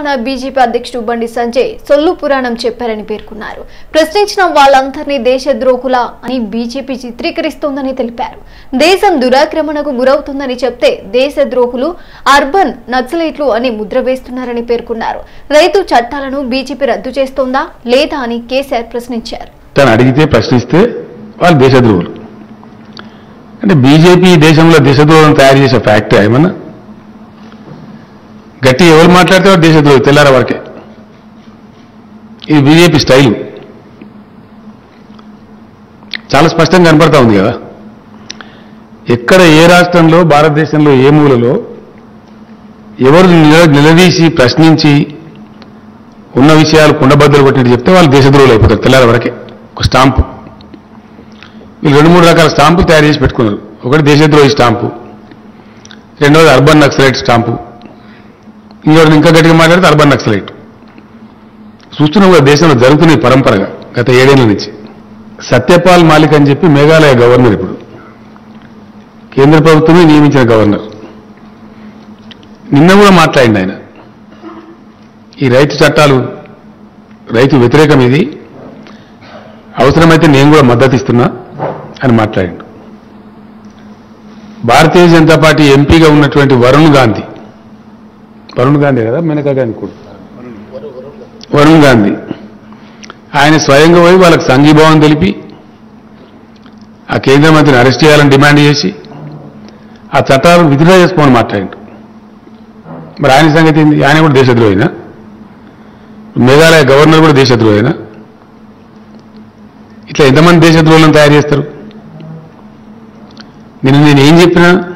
Telangana BJP అధ్యక్షుడు బండి సంజయ్ సొల్లు పురాణం చెప్పారని పేర్కొన్నారు. ప్రశ్నించిన వాళ్ళందరినీ దేశద్రోహుల అని బీజేపీ చిత్రీకరిస్తోందని తెలిపారు. దేశం దురాక్రమణకు గురవుతుందని చెప్తే దేశద్రోహులు అర్బన్ నక్సలైట్లు అని ముద్ర వేస్తున్నారని పేర్కొన్నారు. రైతు చట్టాలను బీజేపీ రద్దు చేస్తోందా లేదా అని కేసీఆర్ ప్రశ్నించారు. తను అడిగితే ప్రశ్నిస్తే వాళ్ళు దేశద్రోహులు. అంటే బీజేపీ దేశంలో దేశద్రోహం తయారు చేసే ఫ్యాక్టరీ ఏమన్నా? గట్టి ఎవరు మాట్లాడితే వాడు దేశద్రోహి తెల్లార వరకే. ఇది బీజేపీ స్టైలు. చాలా స్పష్టంగా కనపడతా ఉంది కదా. ఎక్కడ ఏ రాష్ట్రంలో భారతదేశంలో ఏ మూలలో ఎవరు నిలదీసి ప్రశ్నించి ఉన్న విషయాలు కుండబద్దలు కొట్టినట్టు చెప్తే వాళ్ళు దేశద్రోహులు అయిపోతారు తెల్లారి వరకే. ఒక స్టాంపు. వీళ్ళు రెండు మూడు రకాల స్టాంపులు తయారు చేసి పెట్టుకున్నారు. ఒకటి దేశద్రోహి స్టాంపు రెండవది అర్బన్ నక్సలైట్ స్టాంపు. ఇంకోటి ఇంకా గట్టిగా మాట్లాడితే అర్బన్ నక్సలైట్. చూస్తున్నాం కూడా దేశంలో జరుగుతున్న ఈ పరంపరగా గత ఏడేళ్ళ నుంచి. సత్యపాల్ మాలిక్ అని చెప్పి మేఘాలయ గవర్నర్ ఇప్పుడు. కేంద్ర ప్రభుత్వమే నియమించిన గవర్నర్. నిన్న కూడా మాట్లాడింది ఆయన. ఈ రైతు చట్టాలు రైతు వ్యతిరేకం ఇది. అవసరమైతే నేను కూడా మద్దతు ఇస్తున్నా అని మాట్లాడిండు. భారతీయ జనతా పార్టీ ఎంపీగా ఉన్నటువంటి వరుణ్ గాంధీ వరుణ్ గాంధీ కదా? మేనకా గాంధీ కూడా. వరుణ్ గాంధీ. ఆయన స్వయంగా పోయి వాళ్ళకి సంఘీభావం తెలిపి ఆ కేంద్ర మంత్రిని అరెస్ట్ చేయాలని డిమాండ్ చేసి ఆ చట్టాలను విత్డ్రా చేసుకోమని మాట్లాడిండు. మరి ఆయన సంగతి ఏంది? ఆయన కూడా దేశద్రోహినా? మేఘాలయ గవర్నర్ కూడా దేశద్రోహినా? ఇట్లా ఎంతమంది దేశద్రోహులను తయారు చేస్తారు? నేను నేను ఏం చెప్పినా?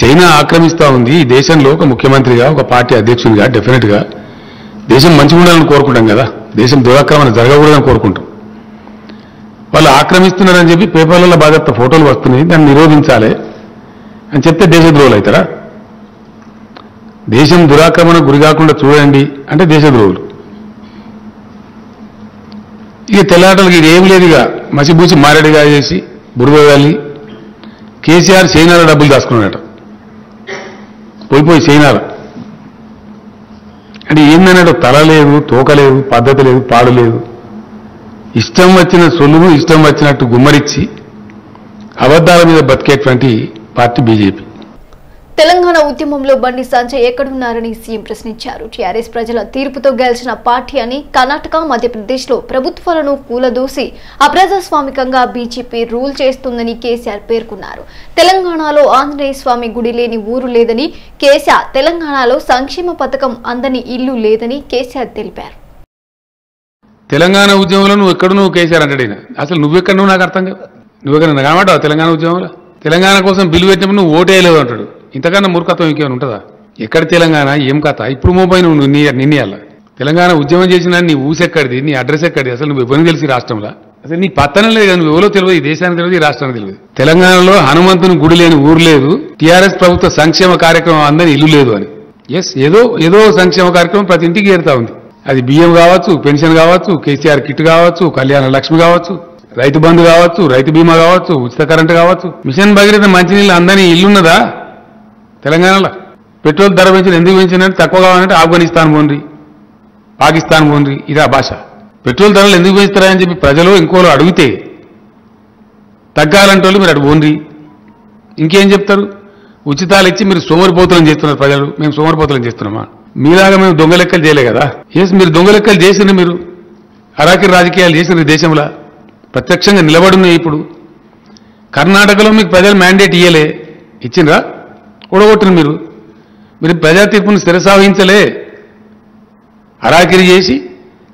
చైనా ఆక్రమిస్తూ ఉంది. ఈ దేశంలో ఒక ముఖ్యమంత్రిగా ఒక పార్టీ అధ్యక్షునిగా డెఫినెట్గా దేశం మంచిగా ఉండాలని కోరుకుంటాం కదా. దేశం దురాక్రమణ జరగకూడదని కోరుకుంటాం. వాళ్ళు ఆక్రమిస్తున్నారని చెప్పి పేపర్లలో బాధ్యత ఫోటోలు వస్తున్నాయి. దాన్ని నిరోధించాలి అని చెప్తే దేశద్రోహులు అవుతారా? దేశం దురాక్రమణ గురి కాకుండా చూడండి అంటే దేశద్రోహులు. ఇక తెల్లాటలకి ఇది ఏం లేదు ఇక మసిబూసి మారేడుగా చేసి బురద కేసీఆర్ చైనాలో డబ్బులు దాచుకున్నాడట. పోయిపోయి చైనాలో అంటే ఏందన్నాడు? తల లేదు తోక లేదు పద్ధతి లేదు పాడు లేదు. ఇష్టం వచ్చిన సొల్లును ఇష్టం వచ్చినట్టు గుమ్మరిచ్చి అబద్ధాల మీద బతికేటువంటి పార్టీ బీజేపీ. తెలంగాణ ఉద్యమంలో బండి సంజయ్ ఎక్కడున్నారని సీఎం ప్రశ్నించారు. టీఆర్ఎస్ ప్రజల తీర్పుతో గెలిచిన పార్టీ అని కర్ణాటక మధ్యప్రదేశ్లో ప్రభుత్వాలను కూలదూసి అప్రజాస్వామికంగా బీజేపీ రూల్ చేస్తుందని కేసీఆర్ పేర్కొన్నారు. తెలంగాణలో ఆంజనేయ స్వామి గుడి లేని ఊరు లేదని కేసీఆర్ తెలంగాణలో సంక్షేమ పథకం అందని ఇల్లు లేదని కేసీఆర్ తెలిపారు. తెలంగాణ ఉద్యమంలో నువ్వు ఎక్కడ నువ్వు కేసీఆర్ అంటాడు అసలు నువ్వెక్కడ నువ్వు నాకు అర్థం కాదు. నువ్వెక్కడ కనబడ్డావు తెలంగాణ ఉద్యమంలో? తెలంగాణ కోసం బిల్లు పెట్టినప్పుడు నువ్వు ఓటేయలేవు అంటాడు. ఇంతకన్నా మూర్ఖత్వం ఇంకేమైనా ఉంటుందా? ఎక్కడ తెలంగాణ? ఏం కథ? ఇప్పుడు మోపై నువ్వు నిన్న తెలంగాణ ఉద్యమం చేసిన నీ ఊసెక్కడిది నీ అడ్రస్ ఎక్కడిది? అసలు నువ్వు ఇవ్వని తెలిసి రాష్ట్రంలో? అసలు నీ పత్తనం లేదు నువ్వు ఎవరో తెలియదు ఈ దేశానికి తెలియదు ఈ రాష్ట్రానికి తెలియదు. తెలంగాణలో హనుమంతుని గుడి లేని ఊరు లేదు టీఆర్ఎస్ ప్రభుత్వ సంక్షేమ కార్యక్రమం అందని ఇల్లు లేదు అని. ఎస్ ఏదో ఏదో సంక్షేమ కార్యక్రమం ప్రతి ఇంటికి ఏరుతా ఉంది. అది బియ్యం కావచ్చు పెన్షన్ కావచ్చు కేసీఆర్ కిట్ కావచ్చు కళ్యాణ లక్ష్మి కావచ్చు రైతు బంధు కావచ్చు రైతు బీమా కావచ్చు ఉచిత కరెంటు కావచ్చు. మిషన్ భగీరథ మంచినీళ్ళు అందని ఇల్లున్నదా? తెలంగాణలో పెట్రోల్ ధర పెంచిన ఎందుకు పెంచినంటే తక్కువ కావాలంటే ఆఫ్ఘనిస్తాన్ పోండి పాకిస్తాన్ పోండి ఇదా భాష. పెట్రోల్ ధరలు ఎందుకు పెంచుతారని చెప్పి ప్రజలు ఇంకోలో అడిగితే తగ్గాలంటే వాళ్ళు మీరు అటు పోండి ఇంకేం చెప్తారు? ఉచితాలు ఇచ్చి మీరు సోమరిపోతులను చేస్తున్నారు ప్రజలు. మేము సోమరిపోతులను చేస్తున్నామా? మీలాగా మేము దొంగ లెక్కలు చేయలే కదా? ఎస్ మీరు దొంగ లెక్కలు చేసిన మీరు. అరాకి రాజకీయాలు చేసిన దేశంలో. ప్రత్యక్షంగా నిలబడున్నాయి ఇప్పుడు. కర్ణాటకలో మీకు ప్రజలు మ్యాండేట్ ఇయ్యలే. ఇచ్చిండ్రా? కూడగొట్టిన మీరు. మీరు ప్రజా తీర్పును స్థిరసావహించలే అరాకిరి చేసి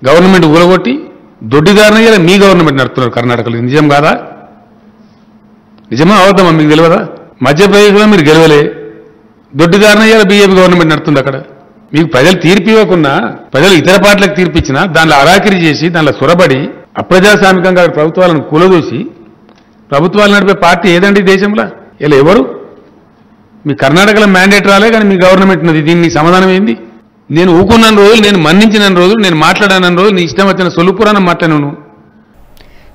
గవర్నమెంట్ ఊలగొట్టి దొడ్డిదారణ మీ గవర్నమెంట్ నడుపుతున్నారు కర్ణాటకలో. నిజం కాదా? నిజమా అవద్దమ్మా మీకు తెలియదా? మధ్యప్రదేశ్లో మీరు గెలవలే. దొడ్డిదారణ ఇయ్యాలి బీజేపీ గవర్నమెంట్ నడుతుంది అక్కడ. మీకు ప్రజలు తీర్పు ఇవ్వకుండా ప్రజలు ఇతర పార్టీలకు తీర్పు ఇచ్చినా దానిలో అరాకిరి చేసి దానిలో సొరబడి అప్రజాస్వామికంగా ప్రభుత్వాలను కూలదూసి ప్రభుత్వాలు నడిపే పార్టీ ఏదండి దేశంలో? ఇలా ఎవరు? మీ కర్ణాటకలో మ్యాండేట్ రాలే కానీ మీ గవర్నమెంట్ ఉన్నది. దీన్ని సమాధానం ఏంది? నేను ఊకున్న రోజులు నేను మన్నించిన రోజులు నేను మాట్లాడాన రోజులు నీ ఇష్టం వచ్చిన సొలుపురానం మాట్లాడాను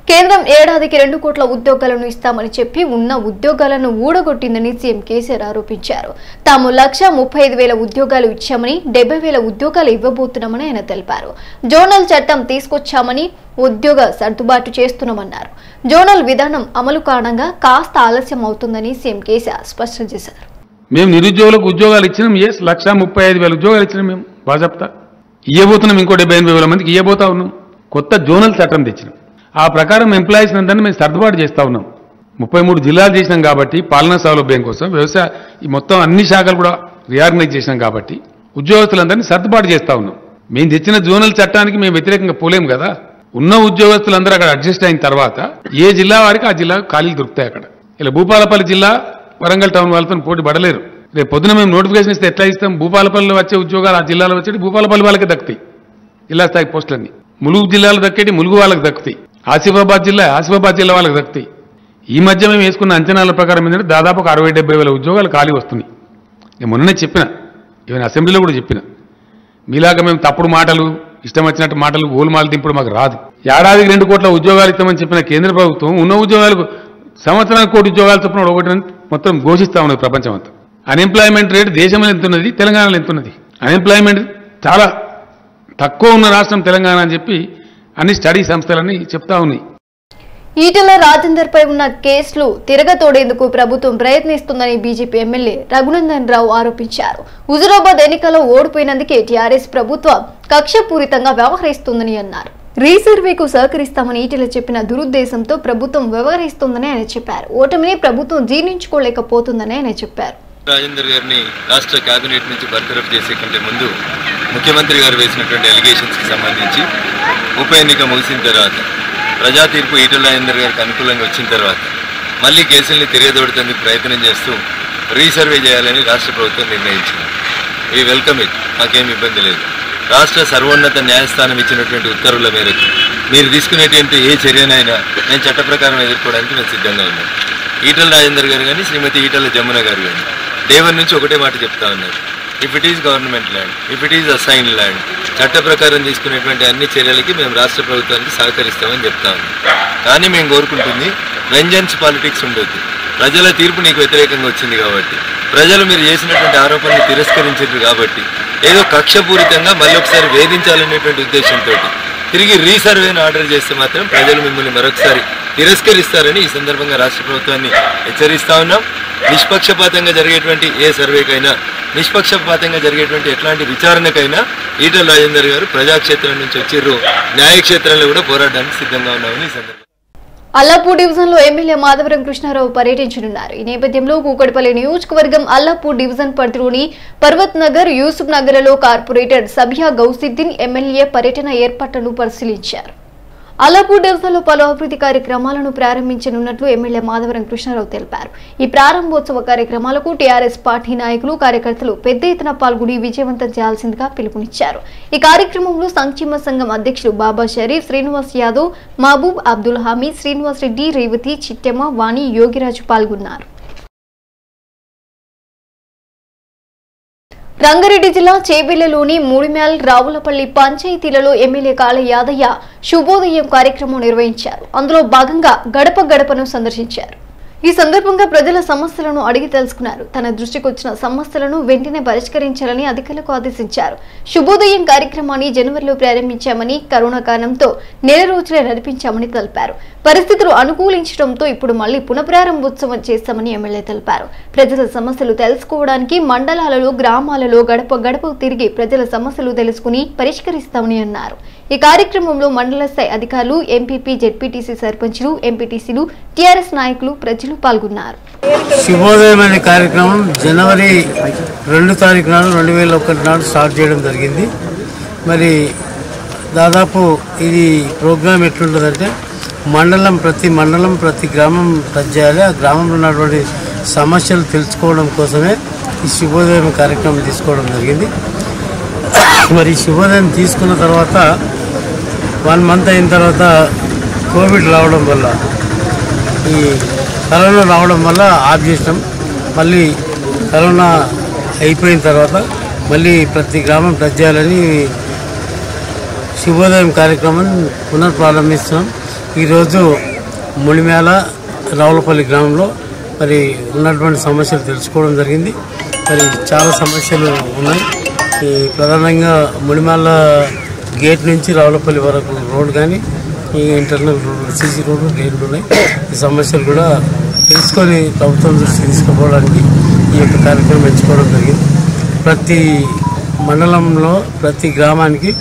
కేంద్రం ఏడాదికి రెండు కోట్ల ఉద్యోగాలను ఇస్తామని చెప్పి ఉన్న ఉద్యోగాలను ఊడగొట్టిందని సీఎం కేసీఆర్ ఆరోపించారు. తాము లక్ష ముప్పై ఐదు వేల ఉద్యోగాలు ఇచ్చామని డెబ్బై వేల ఉద్యోగాలు ఇవ్వబోతున్నామని ఆయన తెలిపారు. జోనల్ చట్టం తీసుకొచ్చామని ఉద్యోగ సర్దుబాటు చేస్తున్నామన్నారు. జోనల్ విధానం అమలు కారణంగా కాస్త ఆలస్యం అవుతుందని సీఎం కేసీఆర్ స్పష్టం చేశారు. మేము నిరుద్యోగులకు ఉద్యోగాలు ఇచ్చినాం ఎస్ లక్ష ముప్పై ఐదు వేల ఉద్యోగాలు ఇచ్చినాం మేము. బాజప్తా ఇయ్యబోతున్నాం ఇంకో డెబ్బై ఎనభై వేల మందికి ఇయ్యబోతా ఉన్నాం. కొత్త జోనల్ చట్టం తెచ్చినాం. ఆ ప్రకారం ఎంప్లాయీస్ అందరినీ మేము సర్దుబాటు చేస్తా ఉన్నాం. ముప్పై మూడు జిల్లాలు చేసినాం కాబట్టి పాలనా సౌలభ్యం కోసం వ్యవసాయ ఈ మొత్తం అన్ని శాఖలు కూడా రీఆర్గనైజ్ చేసినాం కాబట్టి ఉద్యోగస్తులందరినీ సర్దుబాటు చేస్తూ ఉన్నాం. మేము తెచ్చిన జోనల్ చట్టానికి మేము వ్యతిరేకంగా పోలేము కదా? ఉన్న ఉద్యోగస్తులందరూ అక్కడ అడ్జస్ట్ అయిన తర్వాత ఏ జిల్లా వారికి ఆ జిల్లా ఖాళీలు దొరుకుతాయి అక్కడ. ఇలా భూపాలపల్లి జిల్లా వరంగల్ టౌన్ వాళ్ళతో పోటీ పడలేరు. రేపు పొద్దున మేము నోటిఫికేషన్ ఇస్తే ఎట్లా ఇస్తాం? భూపాలపల్లిలో వచ్చే ఉద్యోగాలు ఆ జిల్లాలో వచ్చేటి భూపాలపల్లి వాళ్ళకి దక్కుతాయి. జిల్లా స్థాయి పోస్టులన్నీ. ములుగు జిల్లాలో దక్కేటి ములుగు వాళ్ళకి దక్కుతాయి. ఆసిఫాబాద్ జిల్లా ఆసిఫాబాద్ జిల్లా వాళ్ళకి దక్కుతాయి. ఈ మధ్య మేము వేసుకున్న అంచనాల ప్రకారం ఏంటంటే దాదాపు ఒక అరవై డెబ్బై వేల ఉద్యోగాలు ఖాళీ వస్తున్నాయి. నేను మొన్ననే చెప్పిన ఈవెన్ అసెంబ్లీలో కూడా చెప్పిన. మీలాగా మేము తప్పుడు మాటలు ఇష్టం వచ్చినట్టు మాటలు గోలుమాలు దింపుడు మాకు రాదు. ఏడాదికి రెండు కోట్ల ఉద్యోగాలు ఇస్తామని చెప్పిన కేంద్ర ప్రభుత్వం ఉన్న ఉద్యోగాలకు సంవత్సరానికి కోటి ఉద్యోగాలు చొప్పున ఒకటి మొత్తం ఘోషిస్తా ఉన్నది ప్రపంచం అంతా అన్ఎంప్లాయ్మెంట్ రేట్ దేశంలో ఎంత ఉన్నది? తెలంగాణలో ఎంత ఉన్నది? అన్ఎంప్లాయ్మెంట్ చాలా తక్కువ ఉన్న రాష్ట్రం తెలంగాణ అని చెప్పి అన్ని స్టడీ సంస్థలన్నీ చెప్తా ఉన్నాయి. ఈటెల రాజేందర్ పై ఉన్న కేసులు తిరగతోడేందుకు ప్రభుత్వం ప్రయత్నిస్తుందని బీజేపీ ఎమ్మెల్యే రఘునందన్ రావు ఆరోపించారు. హుజురాబాద్ ఎన్నికల్లో ఓడిపోయినందుకే టీఆర్ఎస్ ప్రభుత్వం కక్షపూరితంగా వ్యవహరిస్తుందని అన్నారు. రీసర్వేకు సహకరిస్తామని ఈటెల చెప్పిన దురుద్దేశంతో ప్రభుత్వం వ్యవహరిస్తుందని ఆయన చెప్పారు. ఓటమిని ప్రభుత్వం జీర్ణించుకోలేకపోతుందని ఆయన చెప్పారు. రాజేందర్ గారిని రాష్ట్ర కేబినెట్ నుంచి బర్తరఫ్ చేసే కంటే ముందు ముఖ్యమంత్రి గారు వేసినటువంటి ఎలిగేషన్స్కి సంబంధించి ఉప ఎన్నిక ముగిసిన తర్వాత ప్రజా తీర్పు ఈటల రాజేందర్ గారికి అనుకూలంగా వచ్చిన తర్వాత మళ్ళీ కేసుల్ని తిరగదోడేందుకు ప్రయత్నం చేస్తూ రీసర్వే చేయాలని రాష్ట్ర ప్రభుత్వం నిర్ణయించింది. ఈ వెల్కమ్ ఇట్ మాకేం ఇబ్బంది లేదు. రాష్ట్ర సర్వోన్నత న్యాయస్థానం ఇచ్చినటువంటి ఉత్తర్వుల మేరకు మీరు తీసుకునేటువంటి ఏ చర్యనైనా నేను చట్ట ప్రకారం ఎదుర్కోవడానికి నేను సిద్ధంగా ఉన్నాను. ఈటల రాజేందర్ గారు కానీ శ్రీమతి ఈటల జమున గారు కానీ దేవర్ నుంచి ఒకటే మాట చెప్తా ఉన్నారు. If it is government land if it is assign land చట్ట ప్రకారం తీసుకునేటువంటి అన్ని చర్యలకి మేము రాష్ట్ర ప్రభుత్వానికి సహకరిస్తామని చెప్తా ఉన్నాం. కానీ మేము కోరుకుంటుంది వెంజన్స్ పాలిటిక్స్ ఉండొద్దు. ప్రజల తీర్పు నీకు వ్యతిరేకంగా వచ్చింది కాబట్టి ప్రజలు మీరు చేసినటువంటి ఆరోపణలు తిరస్కరించారు కాబట్టి ఏదో కక్షపూరితంగా మళ్ళీ ఒకసారి వేధించాలనేటువంటి ఉద్దేశంతో తిరిగి రీసర్వేను ఆర్డర్ చేస్తే మాత్రం ప్రజలు మిమ్మల్ని మరొకసారి తిరస్కరిస్తారని ఈ సందర్భంగా రాష్ట్ర ప్రభుత్వాన్ని హెచ్చరిస్తా ఉన్నాం. నిష్పక్షపాతంగా జరిగేటువంటి ఏ సర్వేకైనా నిష్పక్షపాతంగా జరిగేటువంటి ఎట్లాంటి విచారణకైనా ఈటల రాజేందర్ గారు ప్రజాక్షేత్రం నుంచి వచ్చిర్రు. న్యాయక్షేత్రంలో కూడా పోరాడడానికి సిద్ధంగా ఉన్నామని ఈ సందర్భంగా అల్లాపూర్ డివిజన్లో ఎమ్మెల్యే మాధవరం కృష్ణారావు పర్యటించనున్నారు. ఈ నేపథ్యంలో కూకట్పల్లి నియోజకవర్గం అల్లాపూర్ డివిజన్ పరిధిలోని పర్వత్ నగర్ యూసుఫ్ నగర్లో కార్పొరేటర్ సభ్య గౌసిద్దీన్ ఎమ్మెల్యే పర్యటన ఏర్పాట్లను పరిశీలించారు. అలాపూర్ డివిజన్ పలు అభివృద్ధి కార్యక్రమాలను ప్రారంభించనున్నట్లు ఎమ్మెల్యే మాధవరం కృష్ణారావు తెలిపారు. ఈ ప్రారంభోత్సవ కార్యక్రమాలకు టీఆర్ఎస్ పార్టీ నాయకులు కార్యకర్తలు పెద్ద ఎత్తున పాల్గొని విజయవంతం చేయాల్సిందిగా పిలుపునిచ్చారు. ఈ కార్యక్రమంలో సంక్షేమ సంఘం అధ్యక్షులు బాబా షరీఫ్ శ్రీనివాస్ యాదవ్ మహబూబ్ అబ్దుల్ హమీద్ శ్రీనివాస్ రెడ్డి రేవతి చిట్టెమ్మ వాణి యోగిరాజు పాల్గొన్నారు. రంగారెడ్డి జిల్లా చేబెళ్ళలోని మూడిమ్యాల్ రావులపల్లి పంచాయతీలలో ఎమ్మెల్యే కాళ యాదయ్య శుభోదయం కార్యక్రమం నిర్వహించారు. అందులో భాగంగా గడప గడపను సందర్శించారు. ఈ సందర్భంగా ప్రజల సమస్యలను అడిగి తెలుసుకున్నారు. తన దృష్టికి వచ్చిన సమస్యలను వెంటనే పరిష్కరించాలని అధికారులకు ఆదేశించారు. శుభోదయం కార్యక్రమాన్ని జనవరిలో ప్రారంభించామని కరోనా కారణంతో నెల రోజులే నడిపించామని తెలిపారు. పరిస్థితులు అనుకూలించడంతో ఇప్పుడు మళ్ళీ పునఃప్రారంభోత్సవం చేస్తామని ఎమ్మెల్యే తెలిపారు. ప్రజల సమస్యలు తెలుసుకోవడానికి మండలాలలో గ్రామాలలో గడప గడప తిరిగి ప్రజల సమస్యలు తెలుసుకుని పరిష్కరిస్తామని అన్నారు. ఈ కార్యక్రమంలో మండల స్థాయి అధికారులు ఎంపీపీ జెడ్పీటీసీ సర్పంచులు ఎంపీటీసీలు టీఆర్ఎస్ నాయకులు ప్రజలు పాల్గొన్నారు. శుభోదయం అనే కార్యక్రమం జనవరి రెండు తారీఖు నాడు రెండు వేల ఒకటి నాడు స్టార్ట్ చేయడం జరిగింది. మరి దాదాపు ఇది ప్రోగ్రామ్ ఎట్లుంటుందంటే మండలం ప్రతి మండలం ప్రతి గ్రామం టచ్ చేయాలి ఆ గ్రామంలో ఉన్నటువంటి సమస్యలు తెలుసుకోవడం కోసమే ఈ శుభోదయం కార్యక్రమం తీసుకోవడం జరిగింది. మరి ఈ శుభోదయం తీసుకున్న తర్వాత వన్ మంత్ అయిన తర్వాత కోవిడ్ రావడం వల్ల ఈ కరోనా రావడం వల్ల ఆఫ్ చేసినాం మళ్ళీ కరోనా అయిపోయిన తర్వాత మళ్ళీ ప్రతి గ్రామం టచ్ చేయాలని శుభోదయం కార్యక్రమం పునఃప్రారంభిస్తున్నాం. ఈరోజు మునిమేల రావులపల్లి గ్రామంలో మరి ఉన్నటువంటి సమస్యలు తెలుసుకోవడం జరిగింది. మరి చాలా సమస్యలు ఉన్నాయి. ఈ ప్రధానంగా మునిమేల గేట్ నుంచి రావులపల్లి వరకు రోడ్ కానీ ఈ ఇంటర్నల్ రోడ్డు సీసీ రోడ్డు గేట్లు ఉన్నాయి. ఈ సమస్యలు కూడా తెలుసుకొని ప్రభుత్వం దృష్టి తీసుకుపోవడానికి ఈ యొక్క కార్యక్రమం ఎంచుకోవడం జరిగింది. ప్రతి మండలంలో ప్రతి గ్రామానికి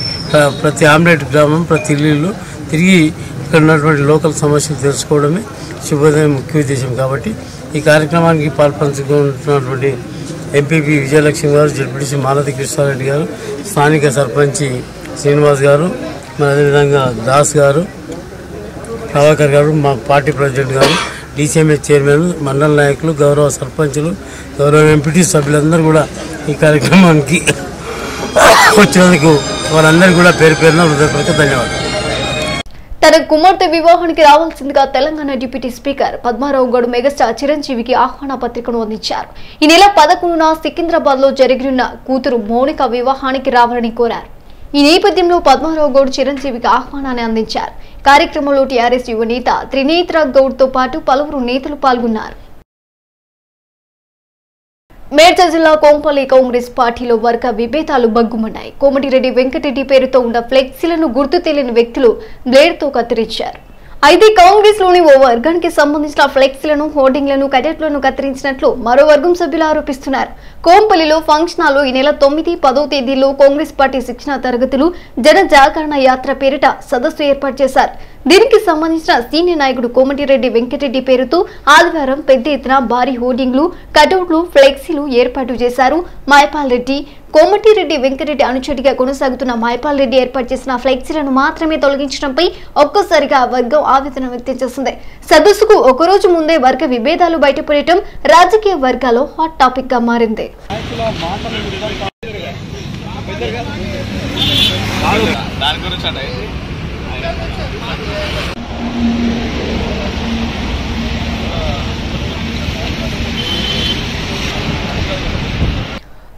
ప్రతి ఆమ్లెట్ గ్రామం ప్రతి ఇల్లు తిరిగి ఇక్కడ ఉన్నటువంటి లోకల్ సమస్యలు తెలుసుకోవడమే శుభోదయం ముఖ్య ఉద్దేశం. కాబట్టి ఈ కార్యక్రమానికి పాల్పంచుకుంటున్నటువంటి ఎంపీపీ విజయలక్ష్మి గారు జడ్పీటీసీ మాలతి కృష్ణారెడ్డి గారు స్థానిక సర్పంచి శ్రీనివాస్ గారు మరి అదేవిధంగా దాస్ గారు ప్రభాకర్ గారు మా పార్టీ ప్రెసిడెంట్ గారు డీసీఎంఎస్ చైర్మన్ మండల నాయకులు గౌరవ సర్పంచులు గౌరవ ఎంపీటీ సభ్యులందరూ కూడా ఈ కార్యక్రమానికి వచ్చినందుకు వారందరికీ కూడా పేరు పేరున హృదయపూర్వక ధన్యవాదాలు. తన కుమార్తె వివాహానికి రావాల్సిందిగా Telangana deputy speaker Padmarao Goud megastar చిరంజీవికి ఆహ్వాన పత్రికను అందించారు. ఈ నెల పదకొండున సికింద్రాబాద్లో జరిగిన కూతురు మౌనిక వివాహానికి రావాలని కోరారు. ఈ నేపథ్యంలో పద్మారావు గౌడ్ చిరంజీవికి ఆహ్వానాన్ని అందించారు. కార్యక్రమంలో టీఆర్ఎస్ యువ నేత త్రినేత్ర గౌడ్తో పాటు పలువురు నేతలు పాల్గొన్నారు. మేడ్చల్ జిల్లా కోంపల్లి కాంగ్రెస్ పార్టీలో వర్గ విభేదాలు బగ్గుమన్నాయి కోమటిరెడ్డి వెంకటరెడ్డి పేరుతో ఉన్న ఫ్లెక్సీలను గుర్తు తెలియని వ్యక్తులు బ్లేడ్తో కత్తిరించారు. అయితే కాంగ్రెస్లోని ఓ వర్గానికి సంబంధించిన ఫ్లెక్సీలను హోర్డింగ్లను కడెట్లను కత్తిరించినట్లు మరో వర్గం సభ్యులు ఆరోపిస్తున్నారు. కోంపల్లిలో ఫంక్షన్ హాల్లో ఈ నెల తొమ్మిది పదో తేదీలో కాంగ్రెస్ పార్టీ శిక్షణ తరగతులు జన జాగరణ యాత్ర పేరిట సదస్సు ఏర్పాటు చేశారు. దీనికి సంబంధించిన సీనియర్ నాయకుడు కోమటిరెడ్డి వెంకటరెడ్డి పేరుతో ఆదివారం పెద్ద ఎత్తున భారీ హోర్డింగ్లు కటౌట్లు ఫ్లెక్సీలు ఏర్పాటు చేశారు మాయపాల్ రెడ్డి. కోమటిరెడ్డి వెంకటరెడ్డి అనుచరుడిగా కొనసాగుతున్న మైపాల్ రెడ్డి ఏర్పాటు చేసిన ఫ్లెక్సీలను మాత్రమే తొలగించడంపై ఒక్కసారిగా వర్గం ఆవేదన వ్యక్తం చేసింది సదస్సుకు ఒకరోజు ముందే వర్గ విభేదాలు బయటపడటం రాజకీయ వర్గాల్లో హాట్ టాపిక్గా మారింది. దాని గురించి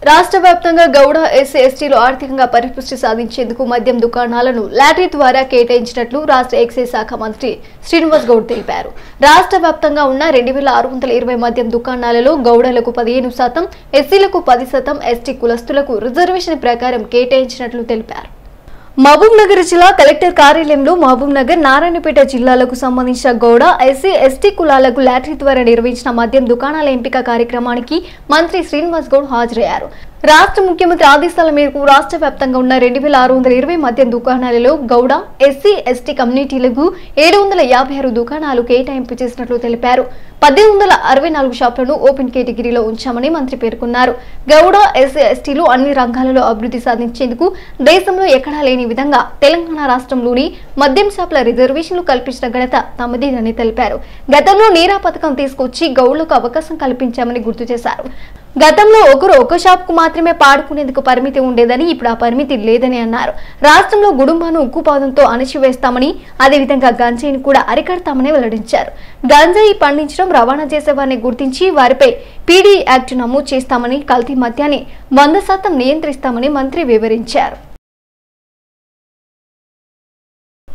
రాష్ట్ర వ్యాప్తంగా గౌడ ఎస్సీ ఎస్టీలు ఆర్థికంగా పరిపుష్టి సాధించేందుకు మద్యం దుకాణాలను లాటరీ ద్వారా కేటాయించినట్లు రాష్ట్ర ఎక్సైజ్ శాఖ మంత్రి శ్రీనివాస్ గౌడ్ తెలిపారు. రాష్ట్ర వ్యాప్తంగా ఉన్న రెండు వేల ఆరు వందల ఇరవై మద్యం దుకాణాలలో గౌడలకు పదిహేను శాతం ఎస్సీలకు పది శాతం ఎస్టీ కులస్తులకు రిజర్వేషన్ ప్రకారం కేటాయించినట్లు తెలిపారు. మహబూబ్ నగర్ జిల్లా కలెక్టర్ కార్యాలయంలో మహబూబ్ నగర్ నారాయణపేట జిల్లాలకు సంబంధించిన గౌడ ఎస్సీ ఎస్టీ కులాలకు లాటరీ ద్వారా నిర్వహించిన మద్యం దుకాణాల ఎంపిక కార్యక్రమానికి మంత్రి శ్రీనివాస్ గౌడ్ హాజరయ్యారు. రాష్ట్ర ముఖ్యమంత్రి ఆదేశాల మేరకు రాష్ట్ర వ్యాప్తంగా ఉన్న రెండు వేల ఆరు వందల ఇరవై మద్యం దుకాణాలలో గౌడ ఎస్సీ ఎస్టీ కమ్యూనిటీలకు ఏడు వందల యాభై ఆరు దుకాణాలు కేటాయింపు చేసినట్లు తెలిపారు. పద్దెనిమిది వందల అరవై నాలుగు షాపులను ఓపెన్ కేటగిరీలో ఉంచామని మంత్రి పేర్కొన్నారు. గౌడ ఎస్సీ ఎస్టీలు అన్ని రంగాలలో అభివృద్ధి సాధించేందుకు దేశంలో ఎక్కడా లేని విధంగా తెలంగాణ రాష్ట్రంలోని మద్యం షాపుల రిజర్వేషన్లు కల్పించిన ఘనత తమదేనని తెలిపారు. గతంలో నీరా పథకం తీసుకొచ్చి గౌళ్ళకు అవకాశం కల్పించామని గుర్తు చేశారు. గతంలో ఒకరు ఒక షాప్కు మాత్రమే పాడుకునేందుకు పరిమితి ఉండేదని ఇప్పుడు ఆ పరిమితి లేదని అన్నారు. రాష్ట్రంలో గుడుంబాను ఉక్కుపాదంతో అణచివేస్తామని అదేవిధంగా గంజాయిని కూడా అరికడతామని వెల్లడించారు. గంజాయి పండించడం రవాణా చేసే వారిని గుర్తించి వారిపై పీడీ యాక్ట్ నమోదు చేస్తామని కల్తీ మద్యాన్ని వంద శాతం నియంత్రిస్తామని మంత్రి వివరించారు.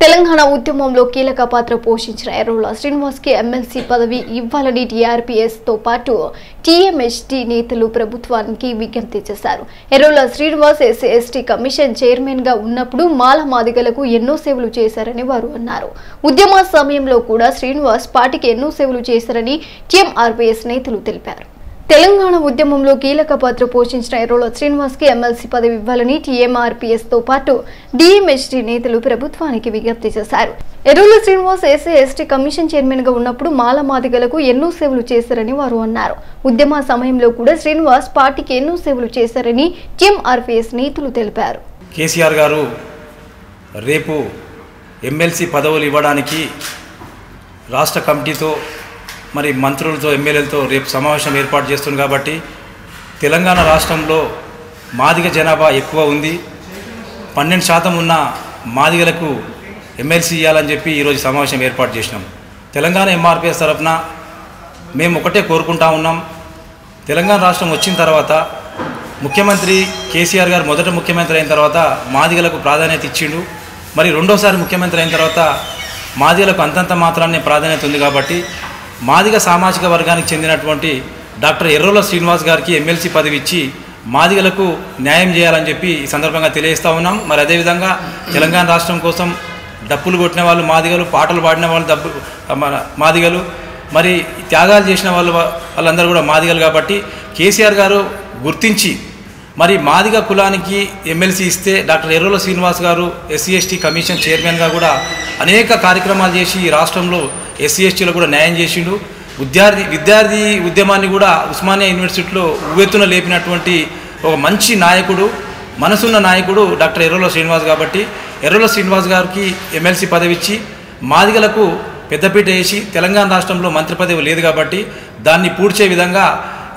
తెలంగాణ ఉద్యమంలో కీలక పాత్ర పోషించిన ఎర్రోల శ్రీనివాస్కి ఎమ్మెల్సీ పదవి ఇవ్వాలని టీఆర్పీఎస్తో పాటు టీఎంఎస్టీ నేతలు ప్రభుత్వానికి విజ్ఞప్తి చేశారు. Errolla Srinivas SC ST commission చైర్మన్గా ఉన్నప్పుడు మాల మాదిగలకు ఎన్నో సేవలు చేశారని వారు అన్నారు. ఉద్యమ సమయంలో కూడా శ్రీనివాస్ పార్టీకి ఎన్నో సేవలు చేశారని టీఎంఆర్పీఎస్ నేతలు తెలిపారు. తెలంగాణ ఉద్యమంలో కీలక పాత్ర పోషించిన ఎర్రోల శ్రీనివాస్కి ఎమ్మెల్సీ పదవి ఇవ్వాలని టీఎంఆర్పీఎస్తో పాటు డిఎంహెచ్టీ నేతలు ప్రభుత్వానికి విజ్ఞప్తి చేశారు. Errolla Srinivas SC ST commission చైర్మన్గా ఉన్నప్పుడు మాల మాదిగలకు ఎన్నో సేవలు చేశారని వారు అన్నారు. ఉద్యమ సమయంలో కూడా శ్రీనివాస్ పార్టీకి ఎన్నో సేవలు చేశారని టీఎంఆర్పీఎస్ నేతలు తెలిపారు. కేసీఆర్ గారు రేపు ఎమ్మెల్సీ పదవులు ఇవ్వడానికి రాష్ట్ర కమిటీతో మరి మంత్రులతో ఎమ్మెల్యేలతో రేపు సమావేశం ఏర్పాటు చేస్తుంది కాబట్టి తెలంగాణ రాష్ట్రంలో మాదిగ జనాభా ఎక్కువ ఉంది. పన్నెండు శాతం ఉన్న మాదిగలకు ఎమ్మెల్సీ ఇవ్వాలని చెప్పి ఈరోజు సమావేశం ఏర్పాటు చేసినాం. తెలంగాణ ఎంఆర్పిఎస్ తరఫున మేము ఒకటే కోరుకుంటా ఉన్నాం. తెలంగాణ రాష్ట్రం వచ్చిన తర్వాత ముఖ్యమంత్రి కేసీఆర్ గారు మొదట ముఖ్యమంత్రి అయిన తర్వాత మాదిగలకు ప్రాధాన్యత ఇచ్చిండు. మరి రెండోసారి ముఖ్యమంత్రి అయిన తర్వాత మాదిగలకు అంతంత మాత్రాన్ని ప్రాధాన్యత ఉంది కాబట్టి మాదిగ సామాజిక వర్గానికి చెందినటువంటి డాక్టర్ ఎర్రోల శ్రీనివాస్ గారికి ఎమ్మెల్సీ పదవి ఇచ్చి మాదిగలకు న్యాయం చేయాలని చెప్పి ఈ సందర్భంగా తెలియజేస్తూ ఉన్నాం. మరి అదేవిధంగా తెలంగాణ రాష్ట్రం కోసం డప్పులు కొట్టిన వాళ్ళు మాదిగలు పాటలు పాడిన వాళ్ళు డబ్బు మాదిగలు మరి త్యాగాలు చేసిన వాళ్ళు వాళ్ళందరూ కూడా మాదిగలు కాబట్టి కేసీఆర్ గారు గుర్తించి మరి మాదిగ కులానికి ఎమ్మెల్సీ ఇస్తే డాక్టర్ ఎర్రోల శ్రీనివాస్ గారు ఎస్సీ ఎస్టీ కమిషన్ చైర్మన్గా కూడా అనేక కార్యక్రమాలు చేసి ఈ రాష్ట్రంలో ఎస్సీ ఎస్టీలో కూడా న్యాయం చేసిండు. విద్యార్థి విద్యార్థి ఉద్యమాన్ని కూడా ఉస్మానియా యూనివర్సిటీలో ఉవ్వెత్తున లేపినటువంటి ఒక మంచి నాయకుడు మనసున్న నాయకుడు డాక్టర్ ఎర్రోల శ్రీనివాస్ కాబట్టి ఎర్రోల శ్రీనివాస్ గారికి ఎమ్మెల్సీ పదవి ఇచ్చి మాదిగలకు పెద్దపీట వేసి తెలంగాణ రాష్ట్రంలో మంత్రి పదవి లేదు కాబట్టి దాన్ని పూడ్చే విధంగా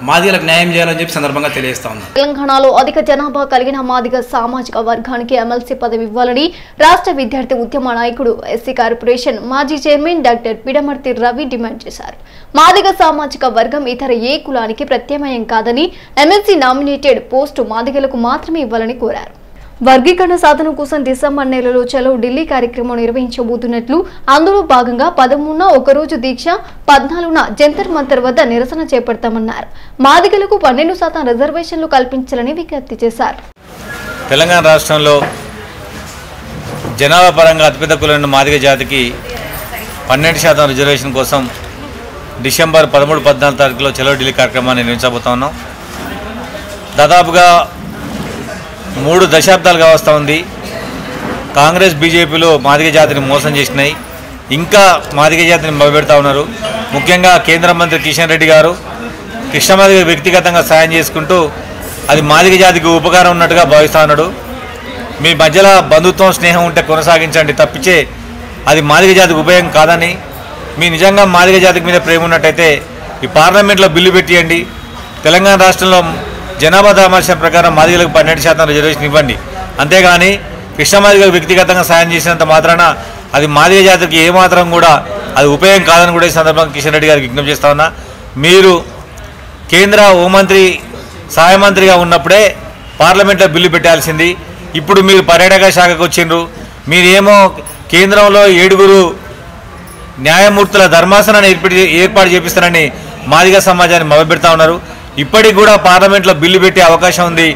మాదిగలకు న్యాయం చేయాలని చెప్పి సందర్భంగా తెలియజేస్తా ఉన్నాను తెలంగాణలో అధిక జనాభా కలిగిన మాదిగ సామాజిక వర్గానికి ఎమ్మెల్సీ పదవి ఇవ్వాలని రాష్ట్ర విద్యార్థి ఉద్యమ నాయకుడు ఎస్సీ కార్పొరేషన్ మాజీ chairman doctor Pidamarthi Ravi demand చేశారు. మాదిగ సామాజిక వర్గం ఇతర ఏ కులానికి ప్రత్యామ్నాయం కాదని ఎమ్మెల్సీ నామినేటెడ్ పోస్టు మాదిగలకు మాత్రమే ఇవ్వాలని కోరారు. వర్గీకరణ సాధన కోసం డిసెంబర్ నెలలో చలో ఢిల్లీ కార్యక్రమం నిర్వహించబోతున్నట్లు అందులో భాగంగా పదమూడున ఒకరోజు దీక్ష పద్నాలుగున జంతర్ మంతర్ వద్ద నిరసన చేపడతామన్నారు. మాదిగలకు పన్నెండు శాతం రిజర్వేషన్లు కల్పించాలని విజ్ఞప్తి చేశారు. తెలంగాణ రాష్ట్రంలో జనాభా పరంగా అతిపెద్ద కులైన మాదిగ జాతికి పన్నెండు శాతం రిజర్వేషన్ కోసం డిసెంబర్ పదమూడు పద్నాలుగు తారీఖులో చలో ఢిల్లీ కార్యక్రమాన్ని నిర్వహించబోతా ఉన్నాం. దాదాపుగా మూడు దశాబ్దాలుగా వస్తూ ఉంది. కాంగ్రెస్ బీజేపీలో మాదిగ జాతిని మోసం చేసినాయి. ఇంకా మాదిగ జాతిని మొదలుపెడతా ఉన్నారు. ముఖ్యంగా కేంద్ర మంత్రి కిషన్ రెడ్డి గారు కృష్ణమాదిగ వ్యక్తిగతంగా సాయం చేసుకుంటూ అది మాదిగ జాతికి ఉపకారం ఉన్నట్టుగా భావిస్తా ఉన్నాడు. మీ మధ్యలో బంధుత్వం స్నేహం ఉంటే కొనసాగించండి. తప్పించే అది మాదిగ జాతికి ఉపయోగం కాదని మీ నిజంగా మాదిగ జాతికి మీద ప్రేమ ఉన్నట్టయితే ఈ పార్లమెంట్లో బిల్లు పెట్టియండి. తెలంగాణ రాష్ట్రంలో జనాభా దామార్శం ప్రకారం మాదిగలకు పన్నెండు శాతం రిజర్వేషన్ ఇవ్వండి. అంతేగాని కృష్ణమాదిగలకు వ్యక్తిగతంగా సాయం చేసినంత మాత్రాన అది మాదిగ జాతికి ఏమాత్రం కూడా అది ఉపయోగం కాదని కూడా ఈ సందర్భంగా కిషన్ రెడ్డి గారికి విజ్ఞప్తి చేస్తా ఉన్నా. మీరు కేంద్ర హోంమంత్రి సహాయ మంత్రిగా ఉన్నప్పుడే పార్లమెంట్లో బిల్లు పెట్టాల్సింది. ఇప్పుడు మీరు పర్యాటక శాఖకు వచ్చిండ్రు. మీరేమో కేంద్రంలో ఏడుగురు న్యాయమూర్తుల ధర్మాసనాన్ని ఏర్పాటు ఏర్పాటు చేపిస్తారని మాదిగ సమాజాన్ని మొదలుపెడతా ఉన్నారు. ఇప్పటికి కూడా పార్లమెంట్లో బిల్లు పెట్టే అవకాశం ఉంది.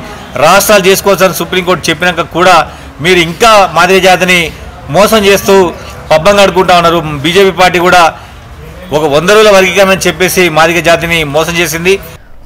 రాష్ట్రాలు చేసుకోవచ్చని సుప్రీంకోర్టు చెప్పినాక కూడా మీరు ఇంకా మాదిరి జాతిని మోసం చేస్తూ పబ్బం కడుకుంటా ఉన్నారు. బీజేపీ పార్టీ కూడా ఒక వంద రోజుల వర్గీకరణ చెప్పేసి మాదిగ జాతిని మోసం చేసింది.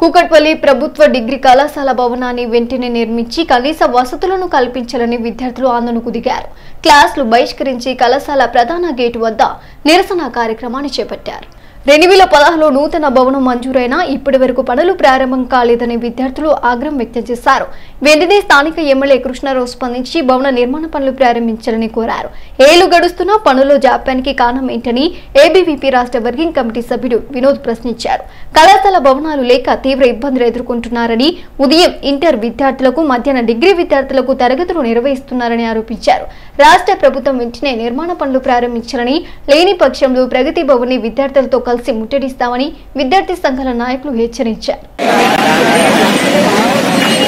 కూకట్పల్లి ప్రభుత్వ డిగ్రీ కళాశాల భవనాన్ని వెంటనే నిర్మించి కనీస వసతులను కల్పించాలని విద్యార్థులు ఆందోళనకు దిగారు క్లాసులు బహిష్కరించి కళాశాల ప్రధాన గేటు వద్ద నిరసన కార్యక్రమాన్ని చేపట్టారు. రెండు వేల పదహారులో నూతన భవనం మంజూరైనా ఇప్పటి వరకు పనులు ప్రారంభం కాలేదని విద్యార్థులు ఆగ్రహం వ్యక్తం చేశారు. వెంటనే స్థానిక ఎమ్మెల్యే కృష్ణారావు స్పందించి భవన నిర్మాణ పనులు ప్రారంభించాలని కోరారు. ఏళ్ళు గడుస్తున్నా పనుల్లో జాప్యానికి కారణం ఏంటని ఏబీవీపీ రాష్ట్ర వర్కింగ్ కమిటీ సభ్యుడు వినోద్ ప్రశ్నించారు. కళాశాల భవనాలు లేక తీవ్ర ఇబ్బందులు ఎదుర్కొంటున్నారని ఉదయం ఇంటర్ విద్యార్థులకు మధ్యాహ్న డిగ్రీ విద్యార్థులకు తరగతులు నిర్వహిస్తున్నారని ఆరోపించారు. రాష్ట్ర ప్రభుత్వం వెంటనే నిర్మాణ పనులు ప్రారంభించాలని లేని పక్షంలో ప్రగతి భవన్ని విద్యార్థులతో కలిసి ముట్టడిస్తామని విద్యార్థి సంఘాల నాయకులు హెచ్చరించారు.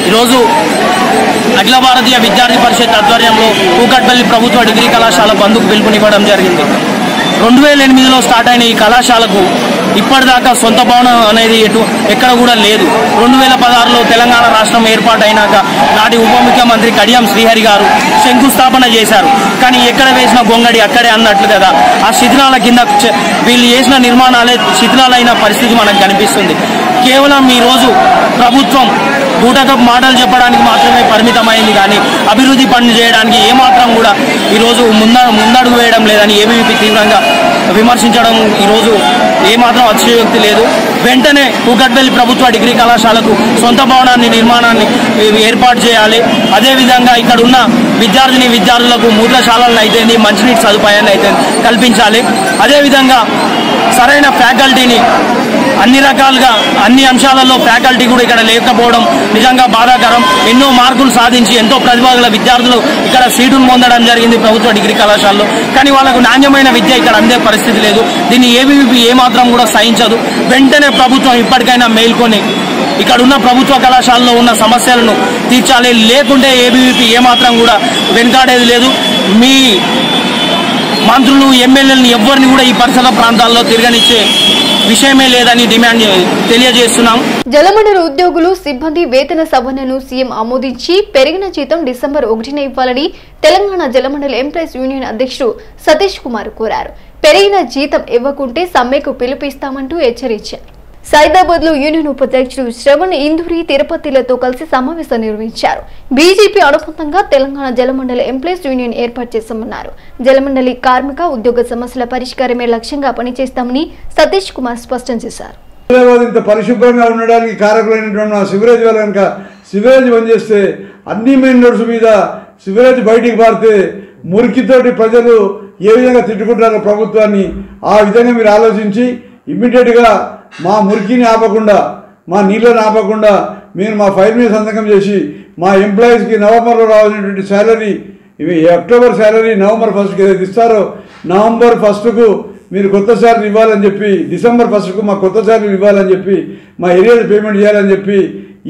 ఈరోజు అఖిల భారతీయ విద్యార్థి పరిషత్ ఆధ్వర్యంలో కూకట్పల్లి ప్రభుత్వ డిగ్రీ కళాశాల బంధుకు పిలుపునివ్వడం జరిగింది. రెండు వేల ఎనిమిదిలో స్టార్ట్ అయిన ఈ కళాశాలకు ఇప్పటిదాకా సొంత భవనం అనేది ఎటు ఎక్కడ కూడా లేదు. రెండు వేల పదహారులో తెలంగాణ రాష్ట్రం ఏర్పాటైనాక నాటి ఉప ముఖ్యమంత్రి కడియం శ్రీహరి గారు శంకుస్థాపన చేశారు. కానీ ఎక్కడ వేసిన గొంగడి అక్కడే అన్నట్లు కదా. ఆ శిథిలాల కింద వీళ్ళు చేసిన నిర్మాణాలే శిథిలాలైన పరిస్థితి మనకు కనిపిస్తుంది. కేవలం ఈరోజు ప్రభుత్వం బూటకపు మాటలు చెప్పడానికి మాత్రమే పరిమితమైంది కానీ అభివృద్ధి పనులు చేయడానికి ఏమాత్రం కూడా ఈరోజు ముంద ముందడుగు వేయడం లేదని ఏబీవీపీ తీవ్రంగా విమర్శించడం ఈరోజు ఏమాత్రం అతిశయోక్తి లేదు. వెంటనే కూకట్పల్లి ప్రభుత్వ డిగ్రీ కళాశాలకు సొంత భవనాన్ని నిర్మాణాన్ని ఏర్పాటు చేయాలి. అదేవిధంగా ఇక్కడ ఉన్న విద్యార్థిని విద్యార్థులకు మూత్రశాలలను అయితేంది మంచినీటి సదుపాయాన్ని అయితే కల్పించాలి. అదేవిధంగా సరైన ఫ్యాకల్టీని అన్ని రకాలుగా అన్ని అంశాలలో ఫ్యాకల్టీ కూడా ఇక్కడ లేకపోవడం నిజంగా బాధాకరం. ఎన్నో మార్కులు సాధించి ఎంతో ప్రతిభ విద్యార్థులు ఇక్కడ సీటును పొందడం జరిగింది ప్రభుత్వ డిగ్రీ కళాశాలలో. కానీ వాళ్ళకు నాణ్యమైన విద్య ఇక్కడ అందే పరిస్థితి లేదు. దీన్ని ఏబీవీపీ ఏమాత్రం కూడా సహించదు. వెంటనే ప్రభుత్వం ఇప్పటికైనా మేల్కొని ఇక్కడ ఉన్న ప్రభుత్వ కళాశాలలో ఉన్న సమస్యలను తీర్చాలి. లేకుంటే ఏబీవీపీ ఏమాత్రం కూడా వెనుకాడేది లేదు. మీ మంత్రులు ఎమ్మెల్యేలను ఎవరిని కూడా ఈ పరిసర ప్రాంతాల్లో తిరగనిచ్చే విషయమే లేదని డిమాండ్ తెలియజేస్తున్నాం. జలమండలి ఉద్యోగులు సిబ్బంది వేతన సవరణను సీఎం ఆమోదించి పెరిగిన జీతం డిసెంబర్ ఒకటిన ఇవ్వాలని తెలంగాణ జలమండలి ఎంప్లాయీస్ యూనియన్ అధ్యక్షుడు సతీష్ కుమార్ కోరారు. పెరిగిన జీతం ఇవ్వకుంటే సమ్మెకు పిలుపిస్తామంటూ హెచ్చరించారు. సైదాబాద్లో యూనియన్ ఉపాధ్యక్షుడు శ్రవణ్ ఇందూరి తిరుపతిలతో కలిసి సమావేశం నిర్వహించారు. బీజేపీ అనుబంధంగా తెలంగాణ జలమండలి ఎంప్లాయీస్ యూనియన్ ఏర్పాటు చేశామన్నారు. జలమండలి కార్మిక ఉద్యోగ సమస్యల పరిష్కారమే లక్ష్యంగా పనిచేస్తామని సతీష్ కుమార్ స్పష్టం చేశారు. ఇంత పరిశుభ్రంగా ఉండడానికి కారకులైనటువంటి మా సివరేజ్ వల్ల కనుక సివరేజ్ బంద్ చేస్తే అన్ని మెయిన్ రోడ్స్ మీద సివరేజ్ బయటికి పారితే మురికితోటి ప్రజలు ఏ విధంగా తిట్టుకుంటారో ప్రభుత్వాన్ని ఆ విధంగా మీరు ఆలోచించి ఇమ్మీడియట్గా మా మురికిని ఆపకుండా మా నీళ్ళని ఆపకుండా మీరు మా ఫైల్ మీద సంతకం చేసి మా ఎంప్లాయీస్కి నవంబర్లో రావాల్సినటువంటి శాలరీ ఇవి అక్టోబర్ శాలరీ నవంబర్ ఫస్ట్కి ఏదైతే ఇస్తారో నవంబర్ ఫస్ట్కు మీరు కొత్త శాలరీ ఇవ్వాలని చెప్పి డిసెంబర్ ఫస్ట్కు మా కొత్త శాలరీ ఇవ్వాలని చెప్పి మా ఏరియాలో పేమెంట్ చేయాలని చెప్పి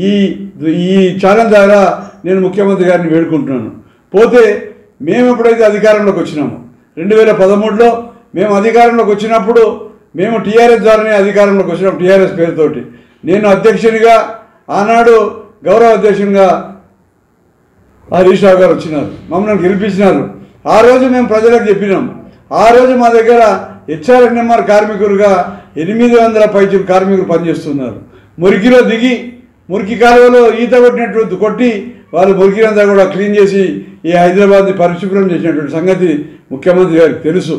ఈ ఈ ఛానల్ ద్వారా నేను ముఖ్యమంత్రి గారిని వేడుకుంటున్నాను. పోతే మేము ఎప్పుడైతే అధికారంలోకి వచ్చినాము రెండు వేల పదమూడులో మేము అధికారంలోకి వచ్చినప్పుడు మేము టీఆర్ఎస్ ద్వారానే అధికారంలోకి వచ్చినాం టీఆర్ఎస్ పేరుతోటి. నేను అధ్యక్షునిగా ఆనాడు గౌరవ అధ్యక్షునిగా హరీష్ రావు గారు వచ్చినారు. మమ్మల్ని గెలిపించినారు. ఆ రోజు మేము ప్రజలకు చెప్పినాం. ఆ రోజు మా దగ్గర హెచ్ఆర్ఎన్ఎంఆర్ కార్మికులుగా ఎనిమిది వందల పైచులు కార్మికులు పనిచేస్తున్నారు. మురికిలో దిగి మురికి కాలువలో ఈత కొట్టినట్టు కొట్టి వాళ్ళు మురికినంతా కూడా క్లీన్ చేసి ఈ హైదరాబాద్ని పరిశుభ్రం చేసినటువంటి సంగతి ముఖ్యమంత్రి గారికి తెలుసు.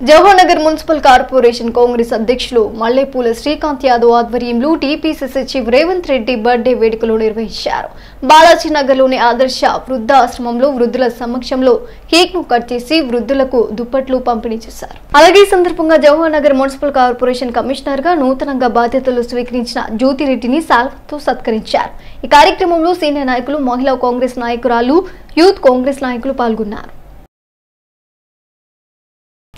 జవహర్ నగర్ మున్సిపల్ కార్పొరేషన్ కాంగ్రెస్ అధ్యక్షులు మల్లెపూల శ్రీకాంత్ యాదవ్ ఆధ్వర్యంలో TPCC chief Revanth Reddy birthday వేడుకలు నిర్వహించారు. బాలాజీ నగర్లోని ఆదర్శ వృద్ధాశ్రమంలో వృద్ధుల సమక్షంలో కేక్ను కట్ చేసి వృద్ధులకు దుప్పట్లు పంపిణీ చేశారు. అలాగే ఈ సందర్భంగా జవహర్ నగర్ మున్సిపల్ కార్పొరేషన్ కమిషనర్గా నూతనంగా బాధ్యతలు స్వీకరించిన జ్యోతిరెడ్డిని సాల్వతో సత్కరించారు. ఈ కార్యక్రమంలో సీనియర్ నాయకులు మహిళా కాంగ్రెస్ నాయకురాలు యూత్ కాంగ్రెస్ నాయకులు పాల్గొన్నారు.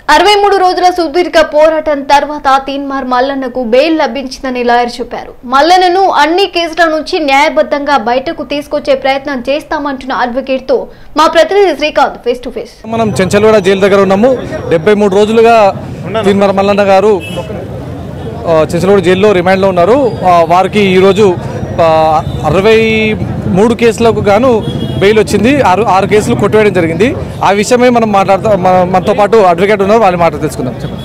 అరవై మూడు రోజుల సుదీర్ఘ పోరాటం తర్వాత తీన్మార్ మల్లన్నకు బెయిల్ లభించిందని లాయర్ చెప్పారు. మల్లన్నను అన్ని కేసుల నుంచి న్యాయబద్ధంగా బయటకు తీసుకొచ్చే ప్రయత్నం చేస్తామంటున్న అడ్వకేట్తో మా ప్రతినిధి శ్రీకాంత్ ఫేస్ టు ఫేస్ మనం చెంచల్గూడ జైలు దగ్గర ఉన్నాము. డెబ్బై మూడు రోజులుగా తీన్మర మల్లన్న గారు ఆ, చెంచల్గూడ జైల్లో రిమాండ్లో ఉన్నారు. వారికి ఈరోజు అరవై మూడు కేసులకు గాను బెయిల్ వచ్చింది. ఆరు ఆరు కేసులు కొట్టివేయడం జరిగింది. ఆ విషయమే మనం మాట్లాడుతా మనతో పాటు అడ్వకేట్ ఉన్నారు. వాళ్ళు మాట తెలుసుకుందాం. చెప్పండి.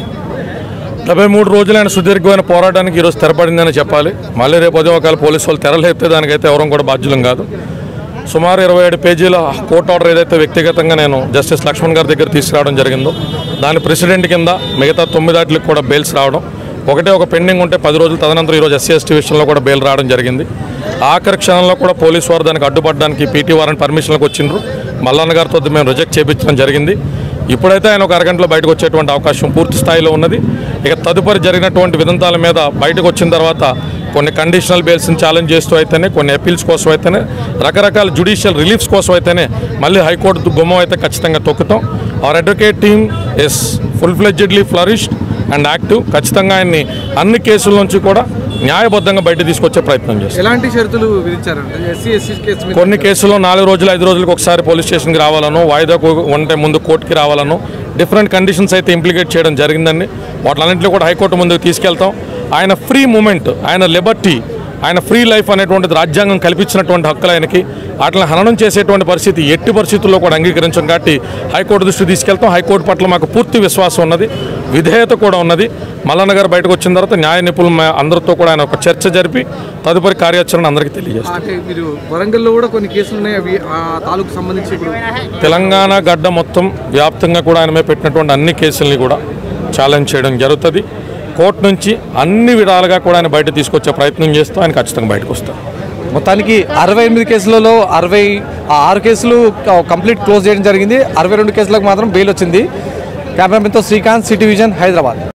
డెబ్బై మూడు రోజులైన సుదీర్ఘమైన పోరాటానికి ఈరోజు తెరపడిందని చెప్పాలి. మళ్ళీ రేపు ఉదయం ఒకవేళ పోలీసు వాళ్ళు తెరలేపితే దానికైతే ఎవరం కూడా బాధ్యులం కాదు. సుమారు ఇరవై ఏడు పేజీల కోర్టు ఆర్డర్ ఏదైతే వ్యక్తిగతంగా నేను జస్టిస్ లక్ష్మణ్ గారి దగ్గర తీసుకురావడం జరిగిందో దాని ప్రెసిడెంట్ కింద మిగతా తొమ్మిది వాటికి కూడా బెయిల్స్ రావడం ఒకటే ఒక పెండింగ్ ఉంటే పది రోజులు తదనంతరం ఈరోజు ఎస్సీ ఎస్టీ విషయంలో కూడా బెయిల్ రావడం జరిగింది. ఆఖరి క్షణంలో కూడా పోలీసు వారు దానికి అడ్డుపడడానికి పీటీ వారిని పర్మిషన్లకు వచ్చిండ్రు. మల్లన్న గారితో మేము రిజెక్ట్ చేయించడం జరిగింది. ఇప్పుడైతే ఆయన ఒక అరగంటలో బయటకు వచ్చేటువంటి అవకాశం పూర్తి స్థాయిలో ఉన్నది. ఇక తదుపరి జరిగినటువంటి విదంతాల మీద బయటకు వచ్చిన తర్వాత కొన్ని కండిషనల్ బెయిల్స్ని ఛాలెంజ్ చేస్తూ అయితేనే కొన్ని అపీల్స్ కోసం అయితేనే రకరకాల జుడిషియల్ రిలీఫ్స్ కోసం అయితేనే మళ్ళీ హైకోర్టు గుమ్మం అయితే ఖచ్చితంగా తొక్కుతాం. Our advocate team is full fledgedly flourished and active ఖచ్చితంగా ఆయన్ని అన్ని కేసుల నుంచి కూడా న్యాయబద్ధంగా బయట తీసుకొచ్చే ప్రయత్నం చేస్తాం. ఎలాంటి షరతులు విధించారంటే కొన్ని కేసుల్లో నాలుగు రోజులు ఐదు రోజులకు ఒకసారి పోలీస్ స్టేషన్కి రావాలను వాయిదాకు ఉంటే ముందు కోర్టుకి రావాలను. డిఫరెంట్ కండిషన్స్ అయితే ఇంప్లికేట్ చేయడం జరిగిందండి. వాటిలన్నింటిలో కూడా హైకోర్టు ముందుకు తీసుకెళ్తాం. ఆయన ఫ్రీ మూమెంట్ ఆయన లిబర్టీ ఆయన ఫ్రీ లైఫ్ అనేటువంటిది రాజ్యాంగం కల్పించినటువంటి హక్కులు ఆయనకి. వాటిని హననం చేసేటువంటి పరిస్థితి ఎట్టి పరిస్థితుల్లో కూడా అంగీకరించం కాబట్టి హైకోర్టు దృష్టి తీసుకెళ్తాం. హైకోర్టు పట్ల మాకు పూర్తి విశ్వాసం ఉన్నది. విధేయత కూడా ఉన్నది. మల్లన్న గారు బయటకు వచ్చిన తర్వాత న్యాయ నిపుణులు అందరితో కూడా ఆయన ఒక చర్చ జరిపి తదుపరి కార్యాచరణ అందరికీ తెలియజేస్తాం. అంటే మీరు వరంగల్లో కూడా కొన్ని కేసులు ఉన్నాయి. అవి ఆ తాలూకు సంబంధించి ఇప్పుడు తెలంగాణ గడ్డ మొత్తం వ్యాప్తంగా కూడా ఆయన మీద పెట్టినటువంటి అన్ని కేసుల్ని కూడా ఛాలెంజ్ చేయడం జరుగుతుంది. కోర్టు నుంచి అన్ని విధాలుగా కూడా ఆయన బయట తీసుకొచ్చే ప్రయత్నం చేస్తూ ఆయన ఖచ్చితంగా బయటకు వస్తారు. మొత్తానికి అరవై ఎనిమిది కేసులలో అరవై ఆరు కేసులు కంప్లీట్ క్లోజ్ చేయడం జరిగింది. అరవై రెండు కేసులకు మాత్రం బెయిల్ వచ్చింది. కెమెరామెన్తో శ్రీకాంత్ సిటీ విజన్ హైదరాబాద్.